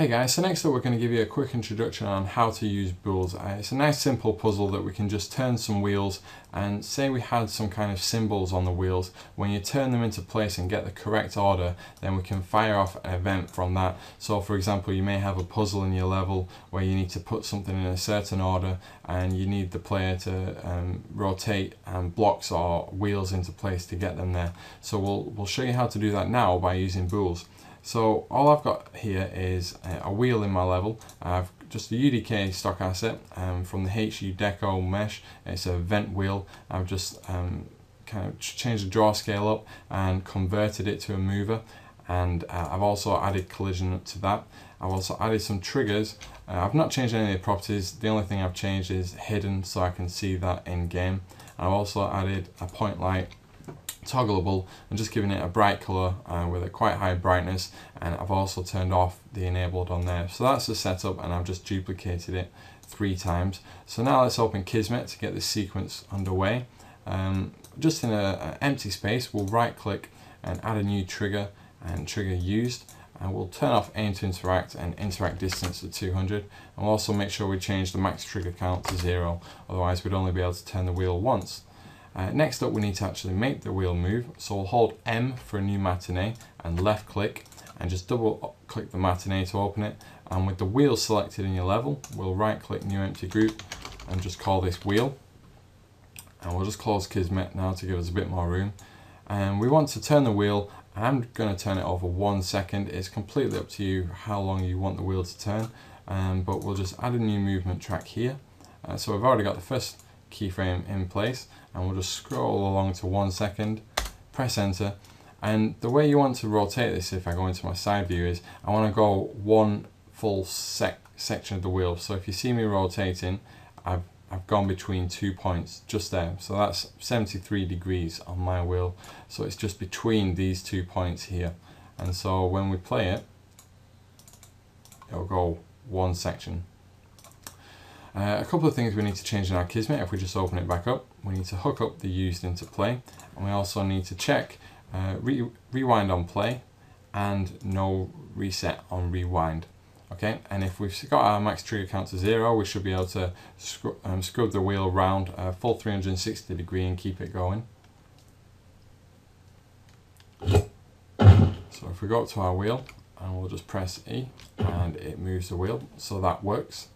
Hey guys, so next up we're going to give you a quick introduction on how to use bools. Uh, it's a nice simple puzzle that we can just turn some wheels and say we had some kind of symbols on the wheels. When you turn them into place and get the correct order, then we can fire off an event from that. So for example, you may have a puzzle in your level where you need to put something in a certain order and you need the player to um, rotate blocks or wheels into place to get them there. So we'll, we'll show you how to do that now by using bools. So all I've got here is a wheel in my level. I've just a UDK stock asset um, from the HU Deco mesh. It's a vent wheel. I've just um, kind of changed the draw scale up and converted it to a mover. And uh, I've also added collision to that. I've also added some triggers. Uh, I've not changed any of the properties. The only thing I've changed is hidden so I can see that in game. I've also added a point light toggleable and just giving it a bright color uh, with a quite high brightness and I've also turned off the enabled on there. So that's the setup and I've just duplicated it three times. So now let's open Kismet to get this sequence underway. Um, just in an empty space we'll right click and add a new trigger and trigger used and we'll turn off aim to interact and interact distance to 200 and we'll also make sure we change the max trigger count to zero otherwise we'd only be able to turn the wheel once uh, next up we need to actually make the wheel move. So we'll hold M for a new matinee and left click and just double click the matinee to open it. And with the wheel selected in your level we'll right click new empty group and just call this wheel. And we'll just close Kismet now to give us a bit more room. And we want to turn the wheel. I'm going to turn it over one second. It's completely up to you how long you want the wheel to turn. Um, but we'll just add a new movement track here. Uh, so we've already got the first keyframe in place and we'll just scroll along to one second, press enter, and the way you want to rotate this, if I go into my side view, is I want to go one full sec section of the wheel. So if you see me rotating, I've, I've gone between two points just there. So that's 73 degrees on my wheel. So it's just between these two points here. And so when we play it, it'll go one section uh, a couple of things we need to change in our Kismet if we just open it back up. We need to hook up the used into play and we also need to check uh, re rewind on play and no reset on rewind. Okay, and if we've got our max trigger count to zero, we should be able to scrub, um, scrub the wheel around a full 360 degree and keep it going. So if we go up to our wheel and we'll just press E and it moves the wheel, so that works.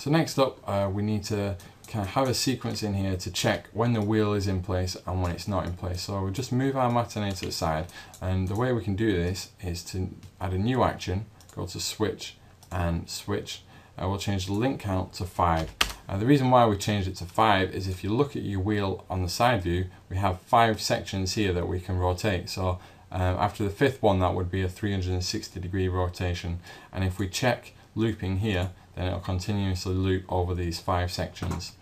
So next up, uh, we need to kind of have a sequence in here to check when the wheel is in place and when it's not in place. So we'll just move our matinee to the side. And the way we can do this is to add a new action, go to switch and switch. Uh, we'll change the link count to five. Uh, the reason why we changed it to five is if you look at your wheel on the side view, we have five sections here that we can rotate. So um, after the fifth one, that would be a 360 degree rotation. And if we check looping here, then it'll continuously loop over these five sections.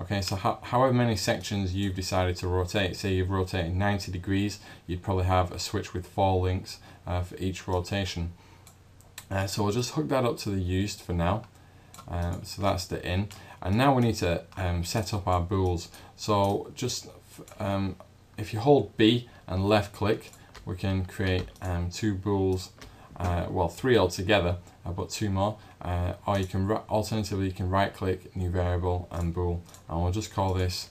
Okay, so ho however many sections you've decided to rotate, say you've rotated 90 degrees, you'd probably have a switch with four links uh, for each rotation. Uh, so we'll just hook that up to the used for now. Uh, so that's the in. And now we need to um, set up our bools. So just um, if you hold B and left click, we can create um, two bools, uh, well three altogether, uh, but two more. Uh, or you can alternatively you can right click new variable and bool. And we'll just call this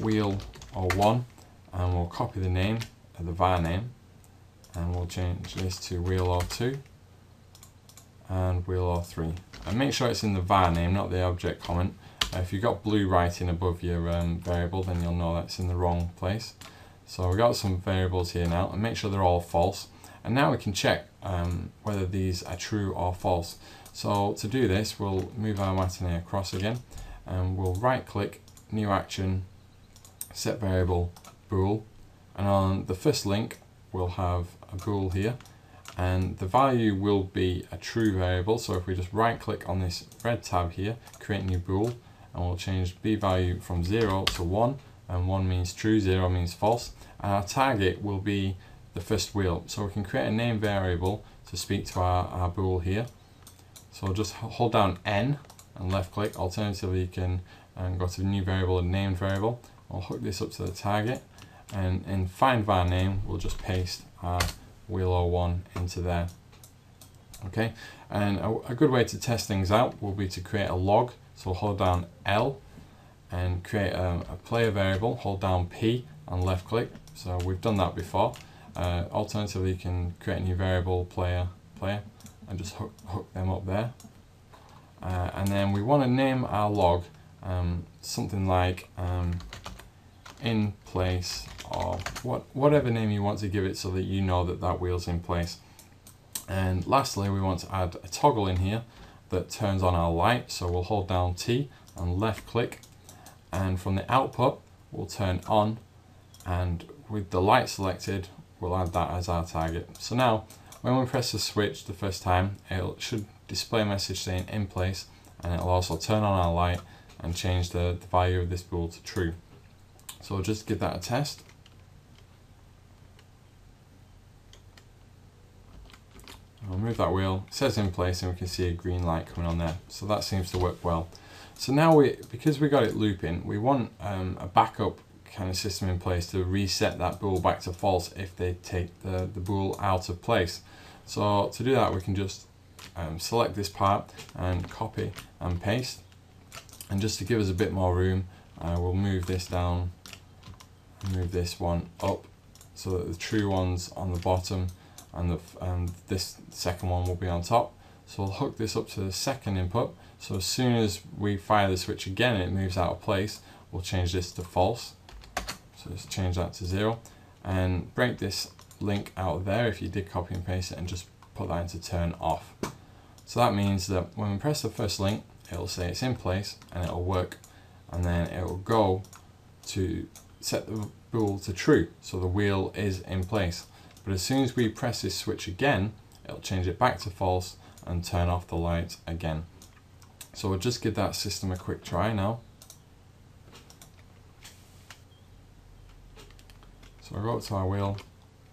wheel or one and we'll copy the name of the var name and we'll change this to wheel or two and wheel or three. And make sure it's in the var name not the object comment. Uh, if you've got blue writing above your um, variable then you'll know that's in the wrong place. So we've got some variables here now and make sure they're all false and now we can check um, whether these are true or false so to do this, we'll move our matinee across again and we'll right click, new action, set variable, bool. And on the first link, we'll have a bool here and the value will be a true variable. So if we just right click on this red tab here, create new bool, and we'll change b value from zero to one, and one means true, zero means false. And our target will be the first wheel. So we can create a name variable to speak to our, our bool here. So just hold down N and left click. Alternatively, you can um, go to the new variable and named variable. I'll hook this up to the target and in find var name, we'll just paste our wheel 01 into there. Okay, and a, a good way to test things out will be to create a log. So hold down L and create a, a player variable, hold down P and left click. So we've done that before. Uh, alternatively, you can create a new variable player player and just hook, hook them up there. Uh, and then we want to name our log um, something like um, in place or what whatever name you want to give it so that you know that that wheel's in place. And lastly, we want to add a toggle in here that turns on our light. So we'll hold down T and left click and from the output we'll turn on and with the light selected we'll add that as our target. So now when we press the switch the first time it should display a message saying in place and it'll also turn on our light and change the, the value of this bool to true. So I'll just give that a test. I'll move that wheel, it says in place and we can see a green light coming on there. So that seems to work well. So now we, because we got it looping, we want um, a backup kind of system in place to reset that bool back to false if they take the, the bool out of place. So to do that we can just um, select this part and copy and paste. And just to give us a bit more room, uh, we'll move this down, move this one up so that the true one's on the bottom and, the, and this second one will be on top. So we'll hook this up to the second input. So as soon as we fire the switch again it moves out of place, we'll change this to false. So let's change that to zero and break this link out there if you did copy and paste it and just put that into turn off. So that means that when we press the first link, it'll say it's in place and it'll work and then it will go to set the bool to true so the wheel is in place. But as soon as we press this switch again, it'll change it back to false and turn off the light again. So we'll just give that system a quick try now. So I go up to our wheel,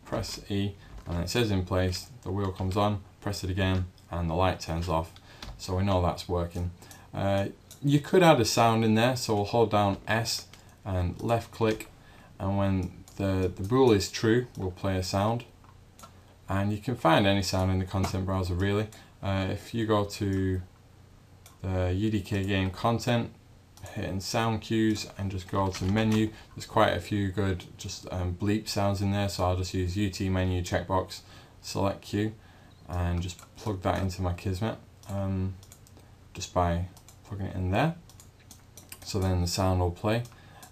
press E, and it says in place, the wheel comes on, press it again, and the light turns off. So we know that's working. Uh, you could add a sound in there, so we'll hold down S and left click, and when the, the bool is true, we'll play a sound. And you can find any sound in the content browser really. Uh, if you go to the UDK game content, hitting sound cues and just go to menu. There's quite a few good just um, bleep sounds in there, so I'll just use UT menu checkbox, select cue, and just plug that into my Kismet um, just by plugging it in there. So then the sound will play.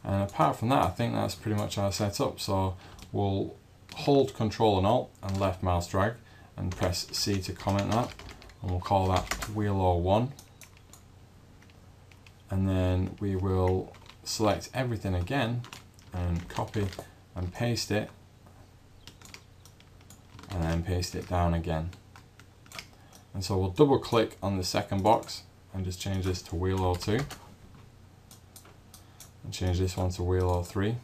And apart from that, I think that's pretty much our setup. So we'll hold Control and Alt and left mouse drag and press C to comment that. And we'll call that wheel or 01 and then we will select everything again and copy and paste it and then paste it down again. And so we'll double click on the second box and just change this to wheel 02 and change this one to wheel 03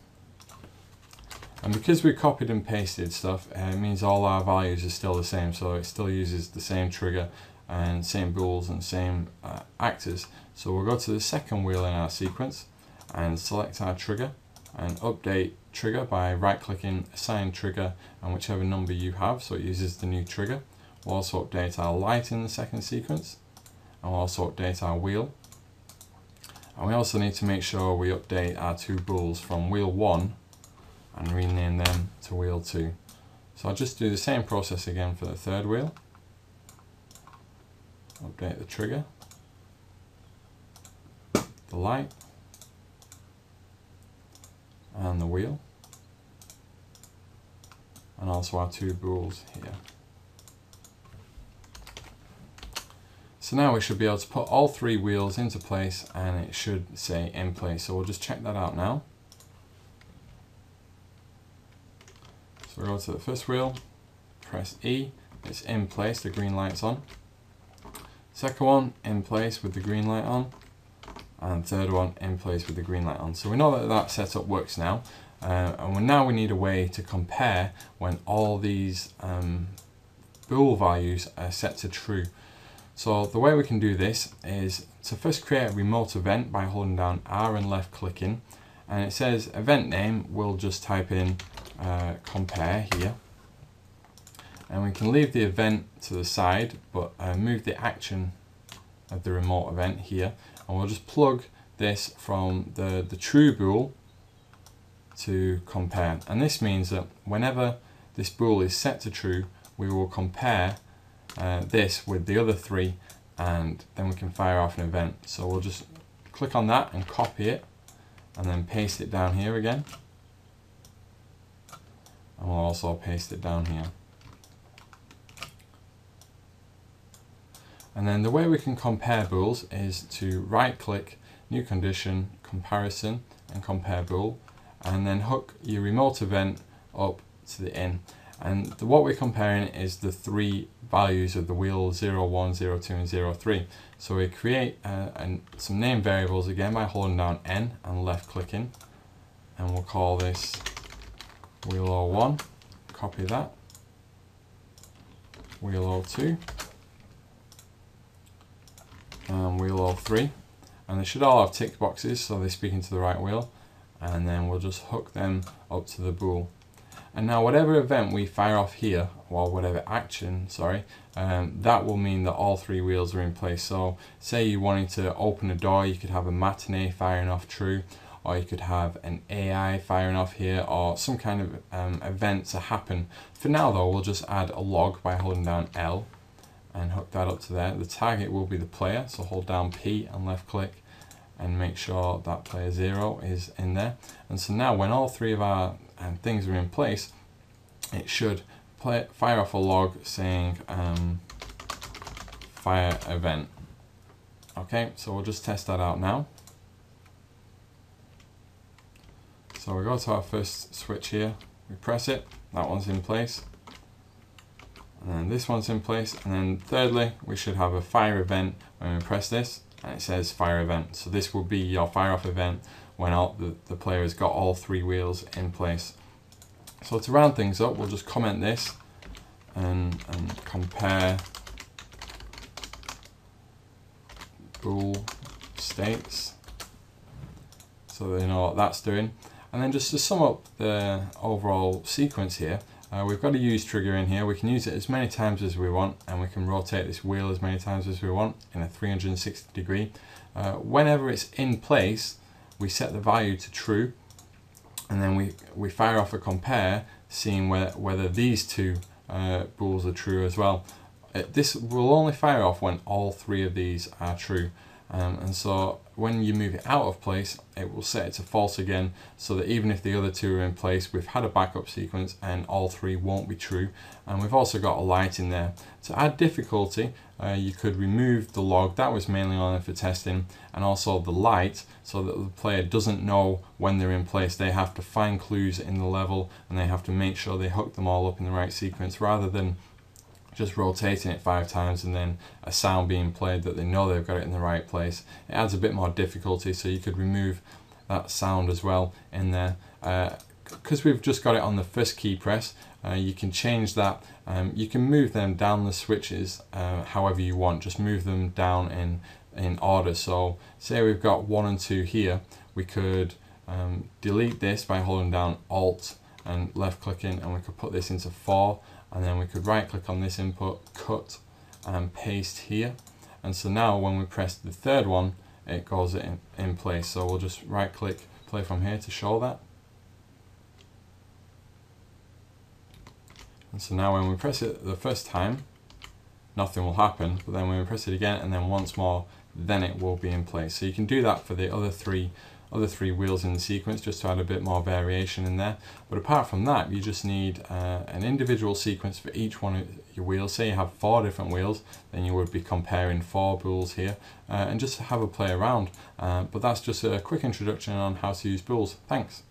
and because we copied and pasted stuff uh, it means all our values are still the same so it still uses the same trigger and same bools and same uh, actors. So we'll go to the second wheel in our sequence and select our trigger and update trigger by right clicking assign trigger and whichever number you have so it uses the new trigger. We'll also update our light in the second sequence and we'll also update our wheel. And we also need to make sure we update our two bools from wheel 1 and rename them to wheel 2. So I'll just do the same process again for the third wheel update the trigger, the light, and the wheel, and also our two bools here. So now we should be able to put all three wheels into place and it should say in place. So we'll just check that out now. So we go to the first wheel, press E, it's in place, the green light's on. Second one in place with the green light on and third one in place with the green light on. So we know that that setup works now uh, and now we need a way to compare when all these um, bool values are set to true. So the way we can do this is to first create a remote event by holding down R and left clicking and it says event name we'll just type in uh, compare here and we can leave the event to the side but uh, move the action of the remote event here. And we'll just plug this from the, the true bool to compare. And this means that whenever this bool is set to true we will compare uh, this with the other three and then we can fire off an event. So we'll just click on that and copy it and then paste it down here again. And we'll also paste it down here And then the way we can compare bools is to right click, new condition, comparison, and compare bool, and then hook your remote event up to the in. And the, what we're comparing is the three values of the wheel 0, 1, 0, 2, and 0, 3. So we create uh, and some name variables again by holding down N and left clicking. And we'll call this wheel 01, copy that, wheel 02, and wheel 03 and they should all have tick boxes so they're speaking to the right wheel. And then we'll just hook them up to the bool. And now whatever event we fire off here or whatever action sorry um, that will mean that all three wheels are in place. So say you wanted to open a door you could have a matinee firing off true or you could have an AI firing off here or some kind of um, event to happen. For now though we'll just add a log by holding down L and hook that up to there. The target will be the player, so hold down P and left click and make sure that player 0 is in there. And so now when all three of our um, things are in place, it should play, fire off a log saying um, fire event. Okay, so we'll just test that out now. So we go to our first switch here, we press it, that one's in place and this one's in place. And then thirdly we should have a fire event when we press this and it says fire event. So this will be your fire off event when all the, the player has got all three wheels in place. So to round things up we'll just comment this and, and compare bool states. So they know what that's doing. And then just to sum up the overall sequence here uh, we've got a use trigger in here. We can use it as many times as we want and we can rotate this wheel as many times as we want in a 360 degree. Uh, whenever it's in place, we set the value to true and then we, we fire off a compare seeing whether, whether these two uh, bools are true as well. Uh, this will only fire off when all three of these are true. Um, and so when you move it out of place, it will set it to false again, so that even if the other two are in place, we've had a backup sequence and all three won't be true. And we've also got a light in there. To add difficulty, uh, you could remove the log, that was mainly on for testing, and also the light, so that the player doesn't know when they're in place. They have to find clues in the level, and they have to make sure they hook them all up in the right sequence, rather than just rotating it five times and then a sound being played that they know they've got it in the right place. It adds a bit more difficulty so you could remove that sound as well in there. Because uh, we've just got it on the first key press, uh, you can change that. Um, you can move them down the switches uh, however you want, just move them down in, in order. So say we've got one and two here, we could um, delete this by holding down Alt and left clicking and we could put this into 4 and then we could right click on this input, cut and paste here. And so now when we press the third one, it goes in, in place. So we'll just right click, play from here to show that. And so now when we press it the first time, nothing will happen. But then when we press it again and then once more, then it will be in place. So you can do that for the other three other three wheels in the sequence just to add a bit more variation in there. But apart from that, you just need uh, an individual sequence for each one of your wheels. Say you have four different wheels, then you would be comparing four bools here uh, and just have a play around. Uh, but that's just a quick introduction on how to use bools. Thanks.